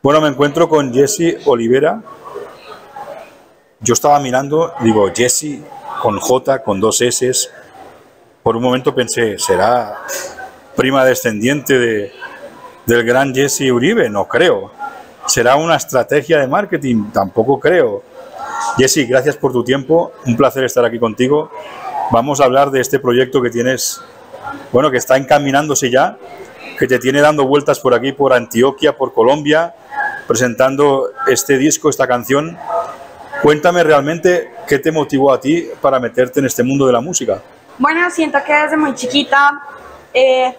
Bueno, me encuentro con Jesse Olivera. Yo estaba mirando, digo, Jesse con J, con dos S. Por un momento pensé, ¿será prima descendiente de, del gran Jesse Uribe? No creo. ¿Será una estrategia de marketing? Tampoco creo. Jesse, gracias por tu tiempo. Un placer estar aquí contigo. Vamos a hablar de este proyecto que tienes, bueno, que está encaminándose ya, que te tiene dando vueltas por aquí, por Antioquia, por Colombia, presentando este disco, esta canción. Cuéntame realmente qué te motivó a ti para meterte en este mundo de la música. Bueno, siento que desde muy chiquita eh,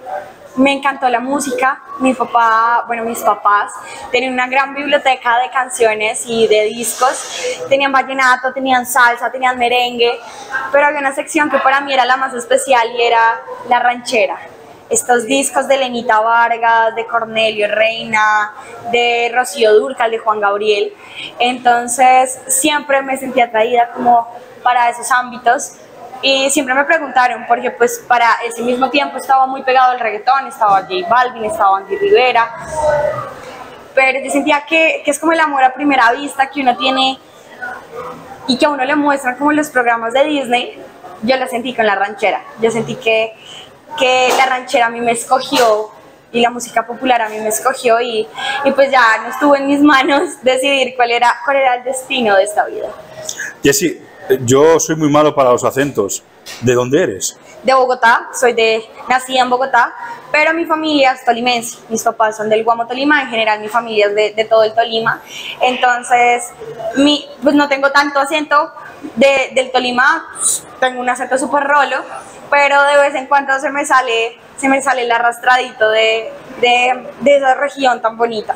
me encantó la música. Mi papá, bueno, mis papás tenían una gran biblioteca de canciones y de discos. Tenían vallenato, tenían salsa, tenían merengue, pero había una sección que para mí era la más especial y era la ranchera. Estos discos de Lenita Vargas, de Cornelio Reina, de Rocío Durcal, de Juan Gabriel. Entonces siempre me sentí atraída como para esos ámbitos. Y siempre me preguntaron, porque pues para ese mismo tiempo estaba muy pegado el reggaetón, estaba J Balvin, estaba Andy Rivera, pero yo sentía que, que es como el amor a primera vista que uno tiene y que a uno le muestran como los programas de Disney, yo lo sentí con la ranchera, yo sentí que, que la ranchera a mí me escogió y la música popular a mí me escogió y, y, pues ya no estuvo en mis manos decidir cuál era, cuál era el destino de esta vida. Jessie, yo soy muy malo para los acentos. ¿De dónde eres? De Bogotá, soy de nacida en Bogotá, pero mi familia es tolimense. Mis papás son del Guamo Tolima, en general mi familia es de, de todo el Tolima. Entonces, mi, pues no tengo tanto acento de, del Tolima, tengo un acento súper rolo, pero de vez en cuando se me sale, se me sale el arrastradito de, de, de esa región tan bonita.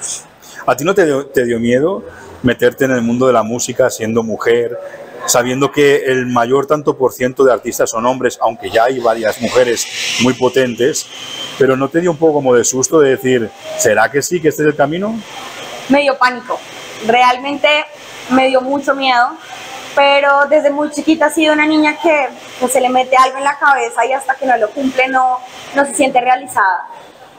¿A ti no te dio, te dio miedo meterte en el mundo de la música siendo mujer, sabiendo que el mayor tanto por ciento de artistas son hombres, aunque ya hay varias mujeres muy potentes, pero ¿no te dio un poco como de susto de decir, ¿será que sí, que este es el camino? Me dio pánico, realmente me dio mucho miedo, pero desde muy chiquita ha sido una niña que, que se le mete algo en la cabeza y hasta que no lo cumple no, no se siente realizada.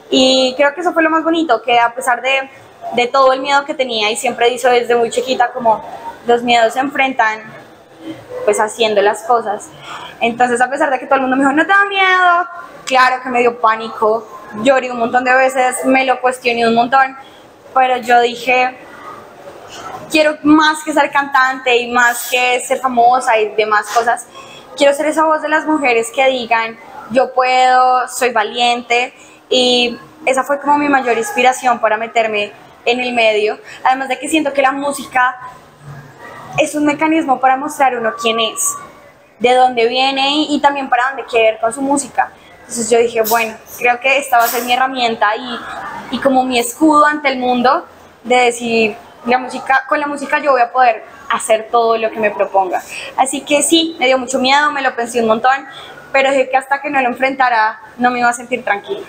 Y creo que eso fue lo más bonito, que a pesar de, de todo el miedo que tenía y siempre dicho desde muy chiquita como los miedos se enfrentan pues haciendo las cosas. Entonces, a pesar de que todo el mundo me dijo, no te da miedo, claro que me dio pánico, lloré un montón de veces, me lo cuestioné un montón, pero yo dije, quiero más que ser cantante y más que ser famosa y demás cosas, quiero ser esa voz de las mujeres que digan, yo puedo, soy valiente y esa fue como mi mayor inspiración para meterme en el medio, además de que siento que la música es un mecanismo para mostrar uno quién es, de dónde viene y, también para dónde quiere ir con su música. Entonces yo dije, bueno, creo que esta va a ser mi herramienta y, y como mi escudo ante el mundo de decir, la música, con la música yo voy a poder hacer todo lo que me proponga. Así que sí, me dio mucho miedo, me lo pensé un montón, pero dije que hasta que no lo enfrentara no me iba a sentir tranquila.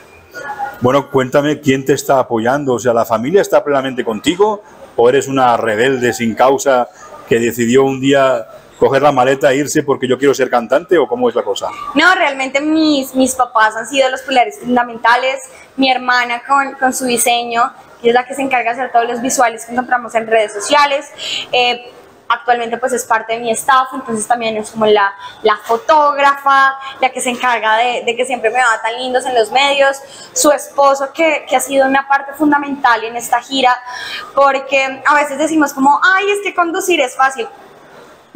Bueno, cuéntame quién te está apoyando, o sea, ¿la familia está plenamente contigo o eres una rebelde sin causa que decidió un día coger la maleta e irse porque yo quiero ser cantante o cómo es la cosa? No, realmente mis, mis papás han sido los pilares fundamentales, mi hermana con, con su diseño, que es la que se encarga de hacer todos los visuales que encontramos en redes sociales. Eh, actualmente pues es parte de mi staff, entonces también es como la, la fotógrafa, la que se encarga de, de, que siempre me va tan lindos en los medios, su esposo que, que, ha sido una parte fundamental en esta gira, porque a veces decimos como, ay, es que conducir es fácil.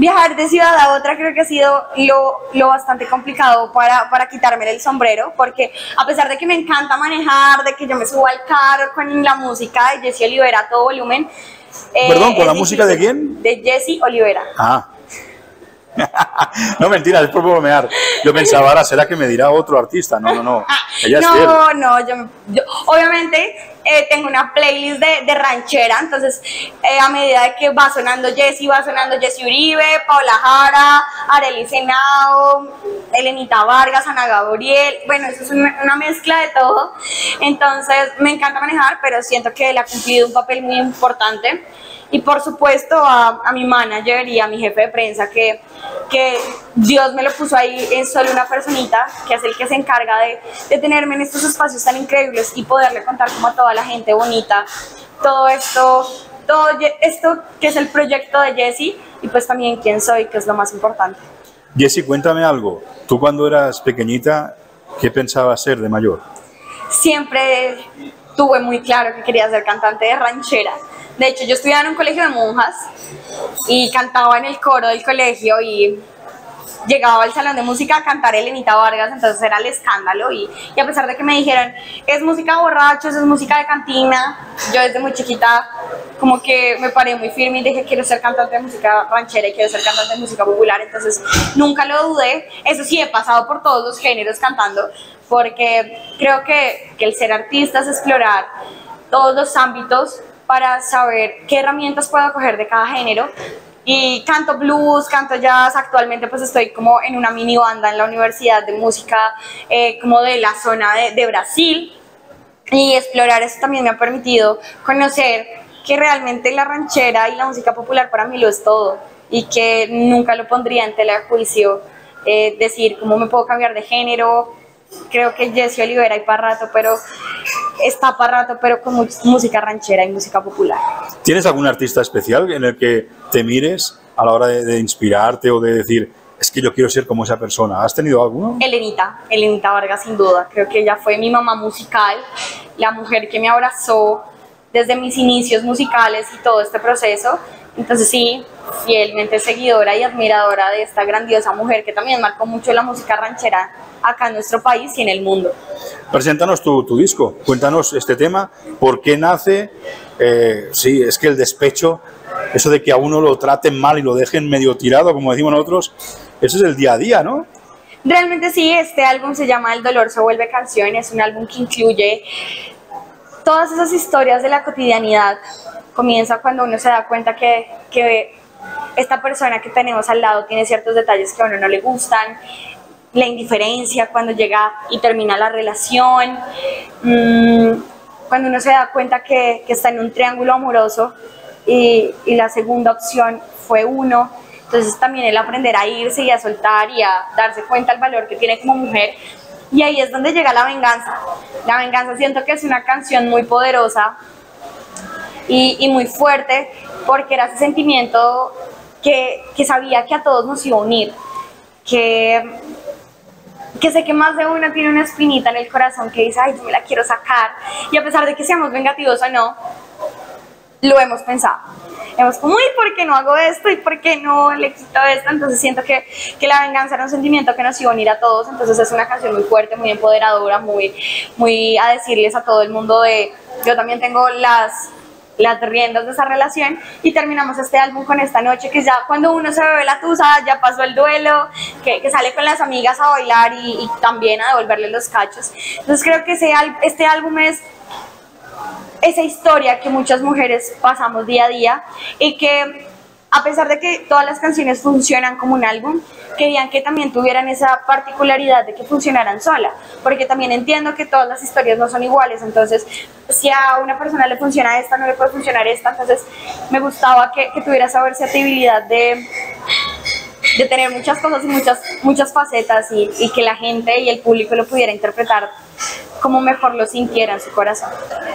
Viajar de ciudad a otra creo que ha sido lo, lo bastante complicado para, para quitarme el sombrero, porque a pesar de que me encanta manejar, de que yo me subo al carro con la música de Jessie Olivera a todo volumen, Perdón, ¿con la música de quién? De Jesse Olivera. Ah. no, mentira, es por bromear. Yo pensaba, ahora será que me dirá otro artista. No, no, no. Ella no, no, yo, yo obviamente eh, tengo una playlist de, de ranchera, entonces eh, a medida de que va sonando Jesse, va sonando Jesse Uribe, Paula Jara, Arely Senao, Elenita Vargas, Ana Gabriel, bueno, eso es una, mezcla de todo, entonces me encanta manejar, pero siento que él ha cumplido un papel muy importante. Y por supuesto a, a, mi manager y a mi jefe de prensa que, que Dios me lo puso ahí en solo una personita que es el que se encarga de, de tenerme en estos espacios tan increíbles y poderle contar como a toda toda la gente bonita, todo esto, todo esto que es el proyecto de Jessie y pues también quién soy, que es lo más importante. Jessie, cuéntame algo. Tú cuando eras pequeñita, ¿qué pensabas ser de mayor? Siempre tuve muy claro que quería ser cantante de ranchera. De hecho, yo estudiaba en un colegio de monjas y cantaba en el coro del colegio y llegaba al salón de música a cantar Elenita Vargas, entonces era el escándalo y, y, a pesar de que me dijeron, es música borrachos, es música de cantina, yo desde muy chiquita como que me paré muy firme y dije, quiero ser cantante de música ranchera y quiero ser cantante de música popular, entonces nunca lo dudé, eso sí, he pasado por todos los géneros cantando, porque creo que, que el ser artista es explorar todos los ámbitos para saber qué herramientas puedo coger de cada género y canto blues, canto jazz, actualmente pues estoy como en una mini banda en la Universidad de Música eh, como de la zona de, de Brasil. Y explorar eso también me ha permitido conocer que realmente la ranchera y la música popular para mí lo es todo y que nunca lo pondría en tela de juicio eh, decir cómo me puedo cambiar de género, creo que Jesse Olivera y para rato, pero está para rato, pero con música ranchera y música popular. ¿Tienes algún artista especial en el que te mires a la hora de, inspirarte o de decir, es que yo quiero ser como esa persona. ¿Has tenido alguno? Elenita, Elenita Vargas sin duda. Creo que ella fue mi mamá musical, la mujer que me abrazó desde mis inicios musicales y todo este proceso. Entonces sí, fielmente seguidora y admiradora de esta grandiosa mujer que también marcó mucho la música ranchera acá en nuestro país y en el mundo. Preséntanos tu, tu disco, cuéntanos este tema, por qué nace, eh, sí, es que el despecho, eso de que a uno lo traten mal y lo dejen medio tirado, como decimos nosotros, eso es el día a día, ¿no? Realmente sí, este álbum se llama El dolor se vuelve canción, es un álbum que incluye todas esas historias de la cotidianidad. Comienza cuando uno se da cuenta que, que esta persona que tenemos al lado tiene ciertos detalles que a uno no le gustan, la indiferencia cuando llega y termina la relación, mm, cuando uno se da cuenta que, que, está en un triángulo amoroso y, y, la segunda opción fue uno. Entonces también el aprender a irse y a soltar y a darse cuenta del valor que tiene como mujer. Y ahí es donde llega la venganza. La venganza siento que es una canción muy poderosa y, y muy fuerte porque era ese sentimiento que, que sabía que a todos nos iba a unir, que que sé que más de uno tiene una espinita en el corazón que dice, ay, yo me la quiero sacar. Y a pesar de que seamos vengativos o no, lo hemos pensado. Hemos como, uy, ¿por qué no hago esto? ¿Y por qué no le quito esto? Entonces siento que, que la venganza era un sentimiento que nos iba a unir a todos. Entonces es una canción muy fuerte, muy empoderadora, muy, muy a decirles a todo el mundo de, yo también tengo las las riendas de esa relación y terminamos este álbum con esta noche que ya cuando uno se bebe la tusa, ya pasó el duelo, que, que sale con las amigas a bailar y, y, también a devolverle los cachos. Entonces creo que ese, este álbum es esa historia que muchas mujeres pasamos día a día y que a pesar de que todas las canciones funcionan como un álbum, querían que también tuvieran esa particularidad de que funcionaran sola, porque también entiendo que todas las historias no son iguales, entonces si a una persona le funciona esta, no le puede funcionar esta, entonces me gustaba que, que tuviera esa versatilidad de, de tener muchas cosas y muchas, muchas facetas y, que la gente y el público lo pudiera interpretar como mejor lo sintiera en su corazón.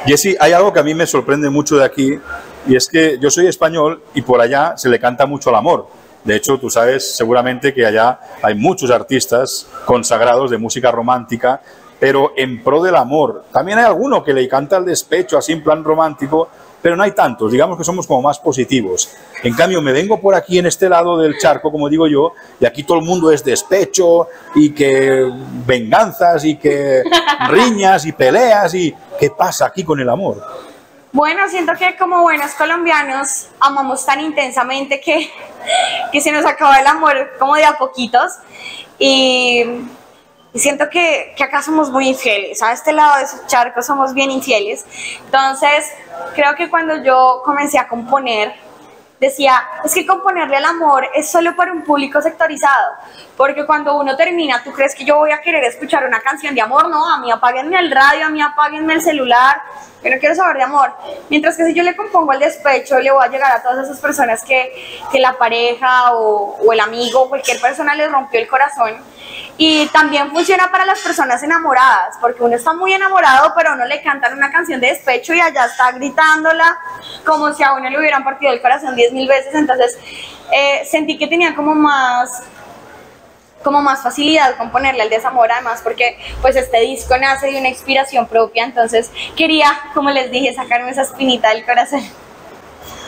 Jessy, hay algo que a mí me sorprende mucho de aquí y es que yo soy español y por allá se le canta mucho al amor. De hecho, tú sabes seguramente que allá hay muchos artistas consagrados de música romántica, pero en pro del amor. También hay alguno que le canta el despecho así en plan romántico, pero no hay tantos, digamos que somos como más positivos. En cambio, me vengo por aquí en este lado del charco, como digo yo, y aquí todo el mundo es despecho y que venganzas y que riñas y peleas y ¿qué pasa aquí con el amor? Bueno, siento que como buenos colombianos amamos tan intensamente que, que se nos acaba el amor como de a poquitos y, siento que, que, acá somos muy infieles, a este lado de su charco somos bien infieles. Entonces, creo que cuando yo comencé a componer, decía, es que componerle al amor es solo para un público sectorizado, porque cuando uno termina, ¿tú crees que yo voy a querer escuchar una canción de amor? No, a mí apáguenme el radio, a mí apáguenme el celular, yo no quiero saber de amor. Mientras que si yo le compongo el despecho, le voy a llegar a todas esas personas que, que la pareja o, el amigo o cualquier persona les rompió el corazón. Y también funciona para las personas enamoradas, porque uno está muy enamorado, pero uno le cantan una canción de despecho y allá está gritándola como si a uno le hubieran partido el corazón diez mil veces. Entonces eh, sentí que tenía como más como más facilidad con ponerle el desamor además porque pues este disco nace de una inspiración propia entonces quería como les dije sacarme esa espinita del corazón.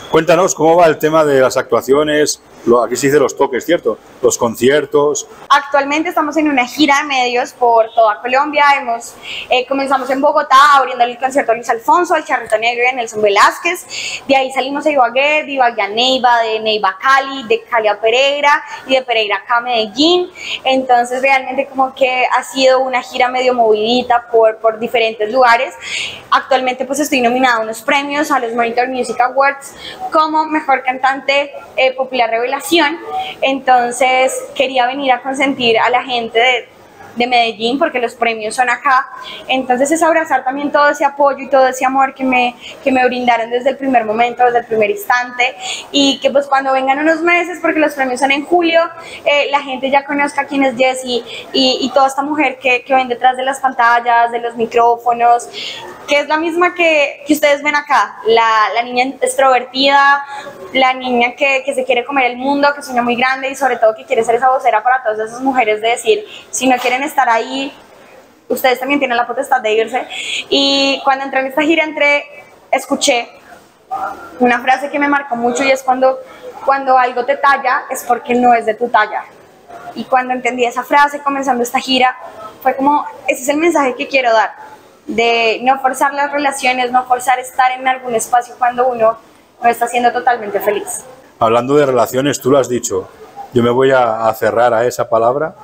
Cuéntanos cómo va el tema de las actuaciones, lo, aquí se dice los toques, ¿cierto? Los conciertos. Actualmente estamos en una gira de medios por toda Colombia. Hemos, eh, comenzamos en Bogotá abriendo el concierto a Luis Alfonso, al Charrito Negro y a Nelson Velázquez. De ahí salimos a Ibagué, de Ibagué a Neiva, de Neiva a Cali, de Cali a Pereira y de Pereira acá a Medellín. Entonces realmente como que ha sido una gira medio movidita por, por diferentes lugares. Actualmente pues estoy nominada a unos premios a los Monitor Music Awards como Mejor Cantante eh, Popular Revelación. Entonces quería venir a consentir a la gente de, de Medellín porque los premios son acá. Entonces es abrazar también todo ese apoyo y todo ese amor que me, que me brindaron desde el primer momento, desde el primer instante y que pues cuando vengan unos meses, porque los premios son en julio, eh, la gente ya conozca quién es Jessie y, y toda esta mujer que, que ven detrás de las pantallas, de los micrófonos, que es la misma que, que ustedes ven acá, la, la, niña extrovertida, la niña que, que, se quiere comer el mundo, que sueña muy grande y sobre todo que quiere ser esa vocera para todas esas mujeres de decir, si no quieren estar ahí, ustedes también tienen la potestad de irse. Y cuando entré en esta gira, entré, escuché una frase que me marcó mucho y es cuando, cuando algo te talla es porque no es de tu talla. Y cuando entendí esa frase comenzando esta gira, fue como, ese es el mensaje que quiero dar de no forzar las relaciones, no forzar estar en algún espacio cuando uno no está siendo totalmente feliz. Hablando de relaciones, tú lo has dicho, yo me voy a, a cerrar a esa palabra,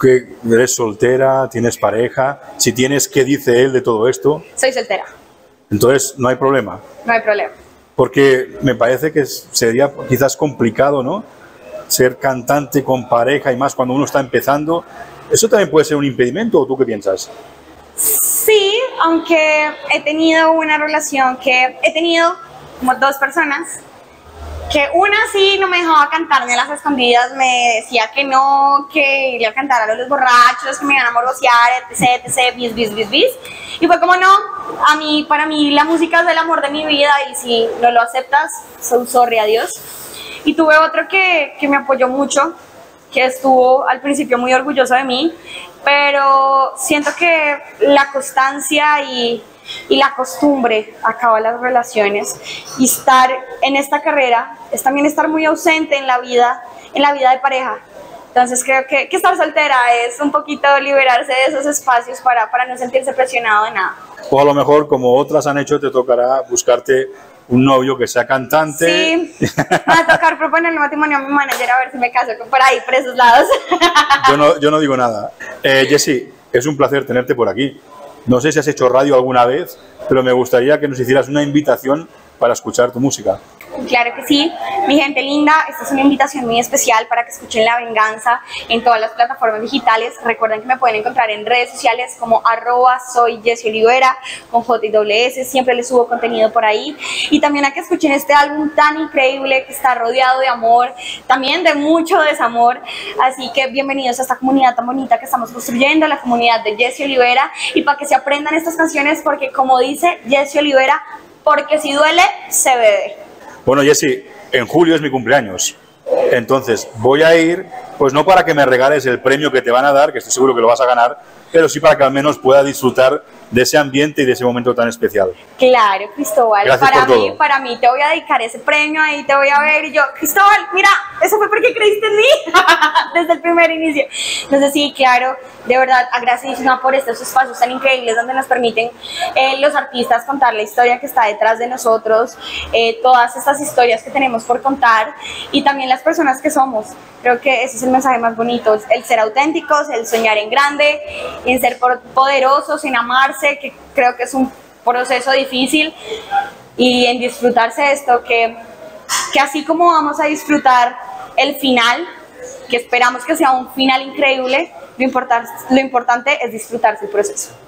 que eres soltera, tienes pareja, si tienes, ¿qué dice él de todo esto? Soy soltera. Entonces, no hay problema. No hay problema. Porque me parece que sería quizás complicado, ¿no? Ser cantante con pareja y más cuando uno está empezando. ¿Eso también puede ser un impedimento o tú qué piensas? Sí, aunque he tenido una relación que he tenido como dos personas, que una sí no me dejaba cantar ni a las escondidas, me decía que no, que iba a cantar a los borrachos, que me iban a morbosear, etc, etc, bis, bis, bis, bis. Y fue como no, a mí, para mí la música es el amor de mi vida y si no lo aceptas, so sorry, adiós. Y tuve otro que, que me apoyó mucho, que estuvo al principio muy orgulloso de mí, pero siento que la constancia y, y, la costumbre acaba las relaciones y estar en esta carrera es también estar muy ausente en la vida, en la vida de pareja. Entonces creo que, que estar soltera es un poquito liberarse de esos espacios para, para no sentirse presionado de nada. O a lo mejor, como otras han hecho, te tocará buscarte un novio que sea cantante. Sí, va a tocar proponerle matrimonio a mi manager a ver si me caso por ahí, por esos lados. Yo no, yo no digo nada. Eh, Jessy, es un placer tenerte por aquí. No sé si has hecho radio alguna vez, pero me gustaría que nos hicieras una invitación para escuchar tu música. Claro que sí, mi gente linda, esta es una invitación muy especial para que escuchen La Venganza en todas las plataformas digitales. Recuerden que me pueden encontrar en redes sociales como arroba soy Jessie Olivera con JWS, siempre les subo contenido por ahí. Y también a que escuchen este álbum tan increíble que está rodeado de amor, también de mucho desamor. Así que bienvenidos a esta comunidad tan bonita que estamos construyendo, la comunidad de Jessie Olivera, y para que se aprendan estas canciones porque como dice Jessie Olivera, porque si duele, se bebe. Bueno, Jessy, en julio es mi cumpleaños. Entonces, voy a ir, pues no para que me regales el premio que te van a dar, que estoy seguro que lo vas a ganar, pero sí para que al menos pueda disfrutar de ese ambiente y de ese momento tan especial. Claro, Cristóbal. Gracias para por mí, todo. para mí te voy a dedicar ese premio ahí, te voy a ver y yo, Cristóbal, mira, eso fue porque creíste en mí desde el primer inicio. Entonces sí, claro, de verdad agradecidísima por estos espacios tan increíbles donde nos permiten eh, los artistas contar la historia que está detrás de nosotros, eh, todas estas historias que tenemos por contar y también las personas que somos. Creo que ese es el mensaje más bonito, el ser auténticos, el soñar en grande, en ser poderosos, en amarse, que creo que es un proceso difícil y en disfrutarse esto, que, que así como vamos a disfrutar el final, que esperamos que sea un final increíble, lo, lo importante es disfrutarse el proceso.